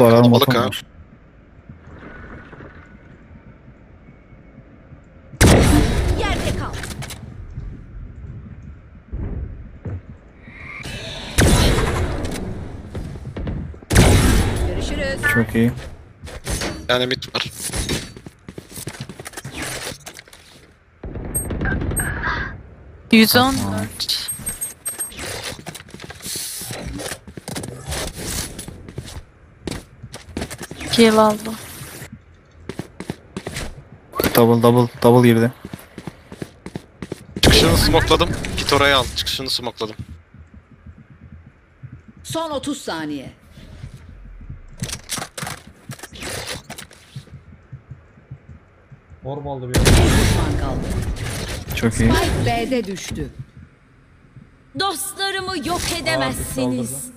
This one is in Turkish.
Alarm Kalabalık ha. Çok iyi. Yani mit var. Tamam. 114. Kill aldı. Double double double girdi. Çıkışını smokladım. Git oraya al. Çıkışını smokladım. Son 30 saniye. Orb aldı bir Bir düşman kaldı. Çok iyi. Spike B'de düştü. Dostlarımı yok edemezsiniz.